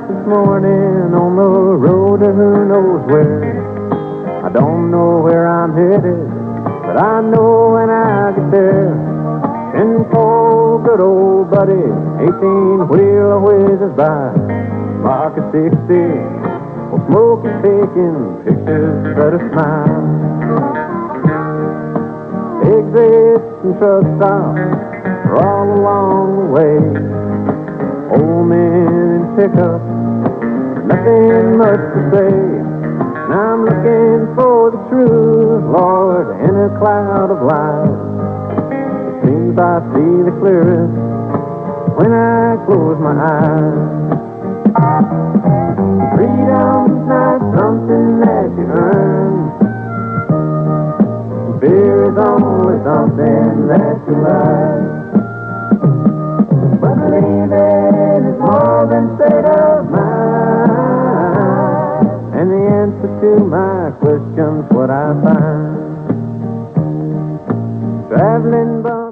morning on the road to who knows where. I don't know where I'm headed, but I know when I get there. Ten four, good old buddy, eighteen wheel whizzes by. Mark of sixty, well, smoke is taking pictures that a smile. Exits and truck stops are all along the way. Men nothing much to say. And I'm looking for the truth, Lord, in a cloud of lies. It seems I see the clearest when I close my eyes. Freedom's not something that you earn. Fear is only something that you learn. Answer to my question's what I find. Traveling by